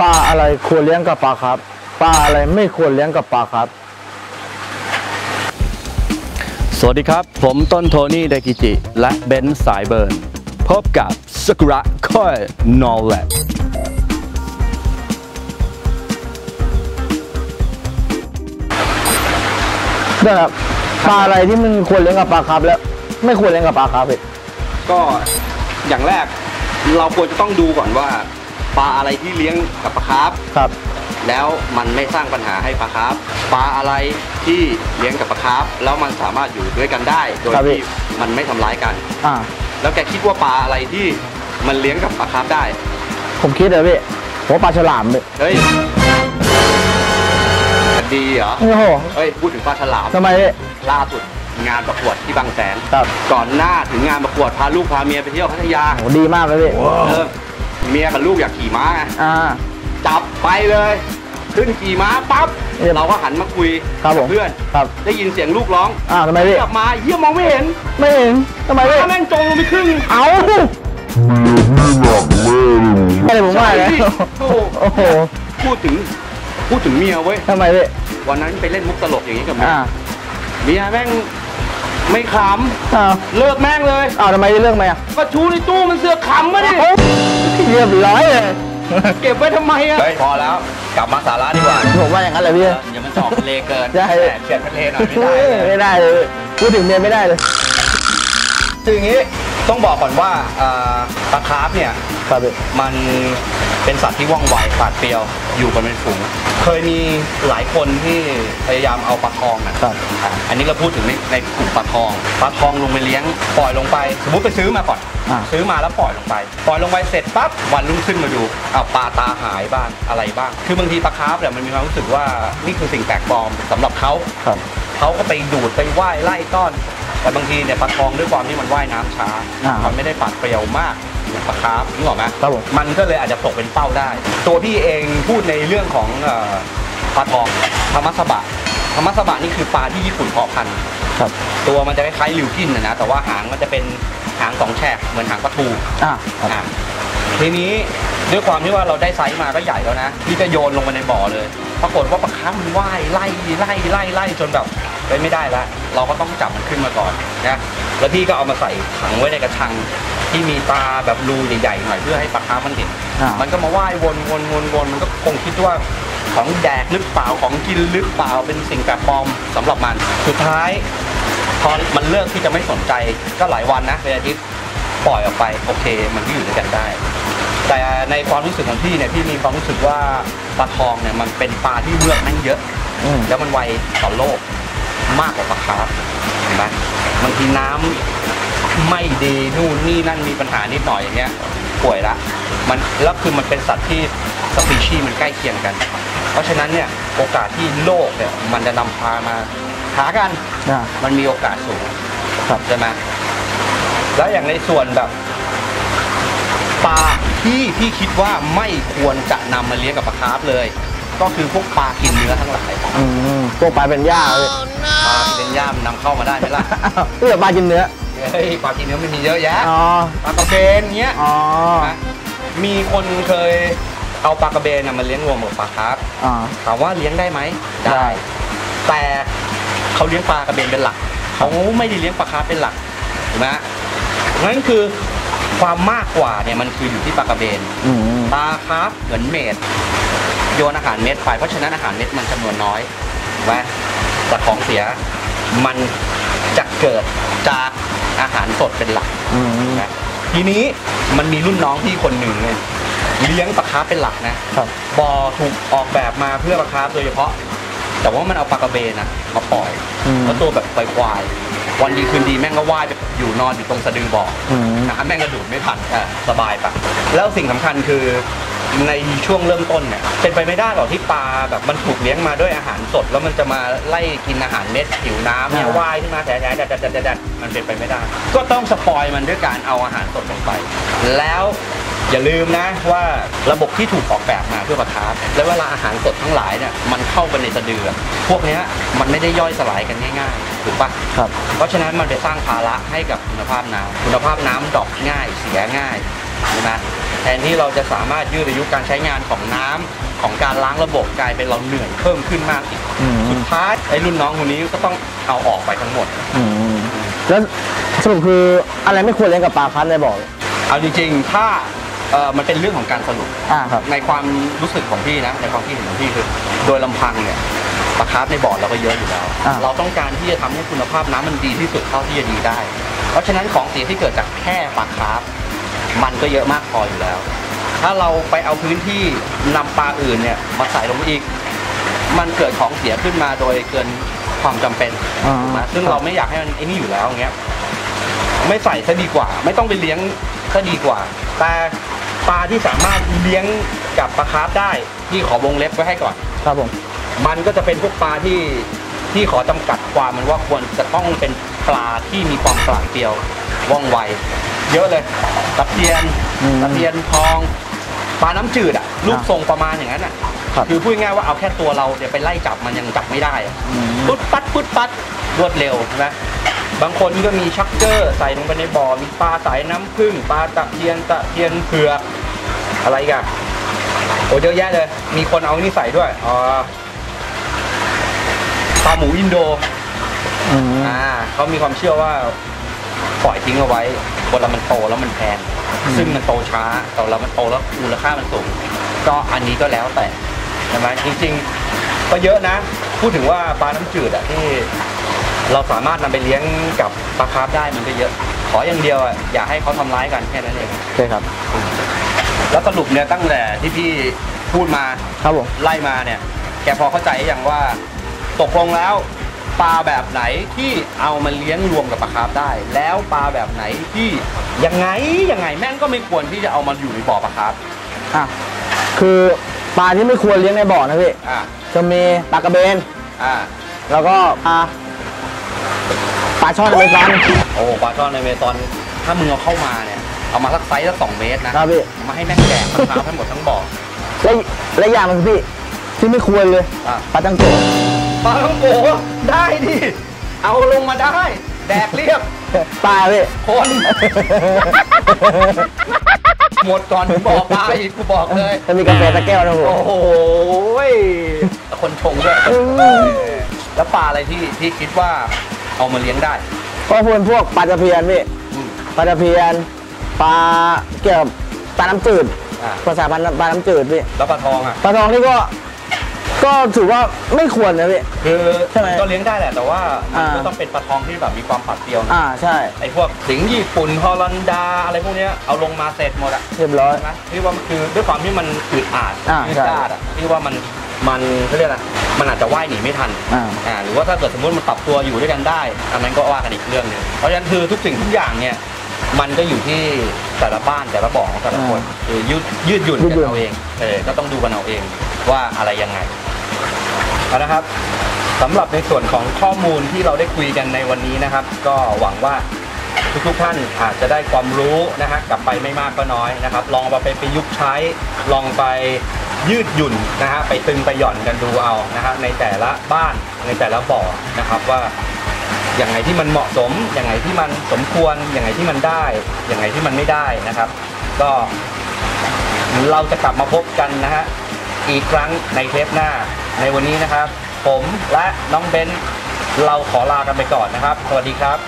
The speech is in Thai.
ปลาอะไรควรเลี้ยงกับปลาครับ ปลาอะไรไม่ควรเลี้ยงกับปลาครับ สวัสดีครับ ผมต้นโทนี่เดกิจิ และเบนซ์สายเบิร์น พบกับสกุระคอยนอลแลเดี๋ยวครับปลาอะไรที่มันควรเลี้ยงกับปลาครับ แล้ว ไม่ควรเลี้ยงกับปลาครับพี่ก็อย่างแรกเราควรจะต้องดูก่อนว่า ปลาอะไรที่เลี้ยงกับปลาคาร์ฟครับ แล้วมันไม่สร้างปัญหาให้ปลาคาร์ฟปลาอะไรที่เลี้ยงกับปลาคาร์ฟแล้วมันสามารถอยู่ด้วยกันได้ โดยครับพี่ ที่มันไม่ทำร้ายกัน อ่า แล้วแกคิดว่าปลาอะไรที่มันเลี้ยงกับปลาคาร์ฟได้ ผมคิดเลยพี่ผมว่าปลาฉลามพี่เฮ้ยดีเหรอ โอ้โหเฮ้ย พูดถึงปลาฉลามทำไมพี่ล่าสุดงานประกวดที่บางแสน ครับก่อนหน้าถึงงานประกวดพาลูกพาเมียไปเที่ยวพัทยา โหดีมากเลยพี่ เออ เมียกับลูกอยากขี่ม้าไงอ่า จับไปเลย ขึ้นขี่ม้าปั๊บเรียบเราก็หันมาคุยครับผม กับเพื่อน ครับ ได้ยินเสียงลูกร้องอ่าทำไมพี่ กลับมาเยี่ยมองไม่เห็นไม่เห็นทำไมพี่ ม้าแม่งจมลงไปครึ่งเอา ไม่ได้ผมว่าแล้วใช่โอ้โหโอ้โหพูดถึง พูดถึงเมียเว้ย ทำไมพี่ วันนั้นไปเล่นมุกตลกอย่างนี้กับเมียอ่าเมียแม่งไม่ขอ้าวำเลิกแม่งเลย อ้าวทำไมเรื่องไหมอะ ก็ชูในตู้มันเสือกขำมาดิเรียบร้อยเลยเก็บไว้ทำไมอะเฮ้ยพอแล้วกลับมาสาระดีกว่าผมว่าอย่างนั้นเลยพี่อย่ามันสอบทะเลเกินใช่แหม่เปลี่ยนทะเลหน่อยไม่ได้เลยไม่ได้เลยพูดถึงเมียไม่ได้เลยคืออย่างนี้ต้องบอกก่อนว่าเอ่อปลาคาร์ฟเนี่ยครับพี่มัน เป็นสัตว์ที่ว่องไวปราดเปรียวอยู่กันเป็นฝูง เคยมีหลายคนที่พยายามเอาปลาทองนะครับอะอันนี้เราพูดถึงในในกลุ่มปลาทองปลาทองลงไปเลี้ยงปล่อยลงไป สมมติไปซื้อมาก่อนอ่า ซื้อมาแล้วปล่อยลงไป ปล่อยลงไปเสร็จปั๊บวันรุ่งขึ้นมาดูอ้าวปลาตาหายบ้างอะไรบ้าง คือบางทีปลาคาร์ฟเนี่ยมันมีความรู้สึกว่านี่คือสิ่งแปลกปลอมสำหรับเขา ครับ เขาก็ไปดูดไปว่ายไล่ต้อน แต่บางทีเนี่ยปลาทองด้วยความที่มันว่ายน้ำช้าอ่ามันมันไม่ได้ปาดเปรียวมากอย่างปลาคาร์ฟนึกออกไหมครับผมมันก็เลยอาจจะตกเป็นเป้าได้ ตัวพี่เองพูดในเรื่องของเอ่อปลาทองทามาซาบะทามาซาบะนี่คือปลาที่ญี่ปุ่นเพาะพันธุ์ครับ ตัวมันจะคล้ายๆลิวกินนะนะแต่ว่าหางมันจะเป็นหางสองแฉกเหมือนหางปลาทูอ่าครับอะทีนี้ด้วยความที่ว่าเราได้ไซส์มาก็ใหญ่แล้วนะพี่ก็โยนลงไปในบ่อเลย ปรากฏว่าปลาคาร์ฟมันว่ายไล่ไล่ไล่ไล่จนแบบ ไปไม่ได้แล้ว เราก็ต้องจับมันขึ้นมาก่อนนะแล้วพี่ก็เอามาใส่ถังไว้ในกระชังที่มีตาแบบรูใหญ่ๆหน่อยเพื่อให้ปลาคาร์ฟมันเห็น อ่ามันก็มาว่ายวนวนวนวนมันก็คงคิดว่าของแดกหรือเปล่าของกินหรือเปล่าเป็นสิ่งแปลกปลอมสำหรับมัน สุดท้าย พอมันเลิกที่จะไม่สนใจก็หลายวันนะเป็นอาทิตย์ปล่อยออกไปโอเค มันก็อยู่ด้วยกันได้ แต่ในความรู้สึกของพี่เนี่ยพี่มีความรู้สึกว่าปลาทองเนี่ยมันเป็นปลาที่เมือกแม่งเยอะ อืม แล้วมันไวต่อโลก มากกว่าปลาคาร์ฟเห็นไหมบางทีน้ำไม่ดีนู่นนี่นั่นมีปัญหานิดหน่อยอย่างเงี้ยป่วยละมันแล้วคือมันเป็นสัตว์ที่สปีชีส์มันใกล้เคียงกัน เพราะฉะนั้นเนี่ยโอกาสที่โลกเนี่ยมันจะนำพามาหากันอ่ามันมีโอกาสสูงครับใช่ไหมแล้วอย่างในส่วนแบบปลาที่พี่คิดว่าไม่ควรจะนำมาเลี้ยงกับปลาคาร์ฟเลย ก็คือพวกปลากินเนื้อทั้งหลายอืมพวกปลาปิรันย่าเลยปลาปิรันย่ามันนำเข้ามาได้ไหมล่ะเพื่อปลากินเนื้อเฮ้ยปลากินเนื้อไม่มีเยอะแยะอ๋อปลากระเบนเงี้ยอ๋อนะมีคนเคยเอาปลากระเบนน่ะมาเลี้ยงรวมกับปลาคาร์ฟอ๋อถามว่าเลี้ยงได้ไหมได้ แต่เขาเลี้ยงปลากระเบนเป็นหลักเขาไม่ได้เลี้ยงปลาคาร์ฟเป็นหลักถูกไหมนั่นคือความมากกว่าเนี่ยมันคืออยู่ที่ปลากระเบนอืมปลาคาร์ฟเหมือนเม็ด โยนอาหารเม็ดไปเพราะฉะนั้นอาหารเม็ดมันจำนวนน้อยถูกไหมแต่ของเสียมันจะเกิดจากอาหารสดเป็นหลักอืมนะทีนี้มันมีรุ่นน้องพี่คนหนึ่งเนี่ยเลี้ยงปลาคาร์ฟเป็นหลักนะครับบ่อถูกออกแบบมาเพื่อปลาคาร์ฟโดยเฉพาะ แต่ว่ามันเอาปลากระเบนนะมาปล่อยอืมแล้วตัวแบบควายๆ วันดีคืนดีแม่งก็ว่ายไปอยู่นอนอยู่ตรงสะดือบ่ออืมน้ำแม่งกระดูดไม่ทันอะสบายปะแล้วสิ่งสำคัญคือในช่วงเริ่มต้นเนี่ยเป็นไปไม่ได้หรอกที่ปลาแบบมันถูกเลี้ยงมาด้วยอาหารสด แล้วมันจะมาไล่กินอาหารเม็ดผิวน้ำเนี่ยอ่า ว่ายขึ้นมาแต่แต่แต่แต่แต่มันเป็นไปไม่ได้ ก็ต้อง spoil มันด้วยการเอาอาหารสดลงไป แล้ว อย่าลืมนะว่าระบบที่ถูกออกแบบมาเพื่อปลาคาร์ฟแล้วเวลาอาหารสดทั้งหลายเนี่ยมันเข้าไปในสะดือพวกเนี้ยมันไม่ได้ย่อยสลายกันง่ายๆถูกปะครับ เพราะฉะนั้นมันไปสร้างภาระให้กับคุณภาพน้ำคุณภาพน้ำดรอปง่ายเสียง่ายนะแทนที่เราจะสามารถยืดอายุการใช้งานของน้ำของการล้างระบบกลายเป็นเราเหนื่อยเพิ่มขึ้นมากอีกอืมสุดท้ายไอ้รุ่นน้องคนนี้ก็ต้องเอาออกไปทั้งหมดอืมแล้วสรุปคืออะไรไม่ควรเลี้ยงกับปลาครับในบ่อเอาจริงๆถ้า เอ่อมันเป็นเรื่องของการสรุปอ่าครับ ในความรู้สึกของพี่นะในความคิดเห็นของพี่คือ โดยลำพังเนี่ยปลาคาร์ฟในบ่อเราก็เยอะอยู่แล้ว อ่า เราต้องการที่จะทำให้คุณภาพน้ำมันดีที่สุดเท่าที่จะดีได้ เพราะฉะนั้นของเสียที่เกิดจากแค่ปลาคาร์ฟมันก็เยอะมากพออยู่แล้ว ถ้าเราไปเอาพื้นที่นำปลาอื่นเนี่ยมาใส่ลงไปอีก มันเกิดของเสียขึ้นมาโดยเกินความจำเป็น อ่า ถูกไหมซึ่งเราไม่อยากให้มันไอ้นี่อยู่แล้วอย่างเงี้ย ไม่ใส่ซะดีกว่า ไม่ต้องไปเลี้ยงซะดีกว่า แต่ ปลาที่สามารถเลี้ยงกับปลาคาร์ฟได้ที่ขอวงเล็บไว้ให้ก่อน ครับผม มันก็จะเป็นพวกปลาที่ที่ขอจำกัดความมันว่าควรจะต้องเป็นปลาที่มีความปราดเปรียวว่องไว เยอะเลยตะเพียนอืมตะเพียนทองปลาน้ำจืดอะรูปทรงประมาณอย่างนั้นอะครับ คือพูดง่ายๆว่าเอาแค่ตัวเราเดี๋ยวไปไล่จับมันยังจับไม่ได้อะอืมปุ๊ดปัดปุ๊ดปัดรวดเร็วใช่ไหม บางคนก็มีชักเกอร์ใส่ลงไปในบ่อ มีปลาสายน้ำผึ้งปลาตะเพียนตะเพียนเผือกอะไรอีกันโอ้เยอะแยะเลย มีคนเอานี่ใส่ด้วยอ่าปลาหมูอินโดอืมอ่าเขามีความเชื่อว่าปล่อยทิ้งเอาไว้เวลามันโตแล้วมันแพงซึ่งมันโตช้าแต่เรามันโตแล้วมูลค่ามันสูง ก็อันนี้ก็แล้วแต่ใช่ไหมจริง ๆ ก็เยอะนะ พูดถึงว่าปลาน้ำจืดอะที่ เราสามารถนำไปเลี้ยงกับปลาคาร์ฟได้มันก็เยอะ ขออย่างเดียวอะอย่าให้เขาทำร้ายกันแค่นั้นเองโอเคครับ แล้วสรุปเนี่ยตั้งแต่ที่พี่พูดมาครับผมไล่มาเนี่ย แกพอเข้าใจอย่างว่าตกลงแล้วปลาแบบไหนที่เอามาเลี้ยงรวมกับปลาคาร์ฟได้ แล้วปลาแบบไหนที่ยังไงยังไงแม่งก็ไม่ควรที่จะเอามาอยู่ในบ่อปลาคาร์ฟอะคือปลาที่ไม่ควรเลี้ยงในบ่อนะพี่อ่าจะมีปลากระเบนอ่าแล้วก็ปลา ปลาช่อนอเมซอน โอ้ปลาช่อนในเมซอน ถ้ามึงเอาเข้ามาเนี่ย เอามาสักไซส์ละสองเมตรนะครับพี่เอามาให้แม่งแดกทั้งน้ำให้หมดทั้งบ่อ และและอย่างหนึงพี่ ที่ไม่ควรเลยอะ ปลาตังโกปลาต้องโกได้ดิ เอาลงมาได้ แดกเรียบ ปลาพี่ คน หมดก่อนถึงบ่อปลาอีกกูบอกเลย จะมีกาแฟตะแก้วนะผม โอ้โหยคนชงด้วย แล้วปลาอะไรที่ที่คิดว่า เอามาเลี้ยงได้ ก็ควรพวกปลาตะเพียนพี่อืมปลาตะเพียนปลาเกี่ยวกับปลาน้ำจืดอ่า ภาษาพันธุ์ปลาน้ำจืดพี่แล้วปลาทองอะ ปลาทองนี่ก็ก็ถือว่าไม่ควรนะพี่ คือใช่ไหมก็เลี้ยงได้แหละ แต่ว่ามันอ่า ก็ต้องเป็นปลาทองที่แบบมีความปัดเปรียวนะอ่าใช่ไอ้พวกสิงห์ญี่ปุ่นฮอลันดาอะไรพวกเนี้ยเอาลงมาเสร็จหมดอะเรียบร้อย ใช่ไหมที่ว่ามันคือด้วยความที่มันอึดอัดอ่ายืดใช่ ยาดอะที่ว่ามัน มันเขาเรียกอะไรมันอาจจะว่ายหนีไม่ทันอ่า อ่าหรือว่าถ้าเกิดสมมติมันปรับตัวอยู่ด้วยกันได้ อันนั้นก็ว่ากันอีกเรื่องหนึงเพราะฉะนั้นคือทุกสิ่งทุกอย่างเนี่ยมันก็อยู่ที่แต่ละบ้านแต่ละบ่อของแต่ละคนคือยืดยืดหยุ่นยืดกัหยุ่น นเอาเองเออก็ต้องดูกันเอาเองว่าอะไรยังไงเอานะครับสำหรับในส่วนของข้อมูลที่เราได้คุยกันในวันนี้นะครับ ก็หวังว่า ทุกๆท่านอาจจะได้ความรู้นะฮะกลับไปไม่มากก็น้อยนะครับ ลองเอาไปประยุกต์ใช้ ลองไป ยืดหยุ่นนะฮะไปตึงไปหย่อนกันดูเอานะฮะในแต่ละบ้านในแต่ละบ่อนะครับว่าอย่างไงที่มันเหมาะสมอย่างไงที่มันสมควรอย่างไงที่มันได้อย่างไงที่มันไม่ได้นะครับ ก็เราจะกลับมาพบกันนะฮะอีกครั้งในเทปหน้าในวันนี้นะครับ ผมและน้องเบนเราขอลากันไปก่อนนะครับ สวัสดีครับ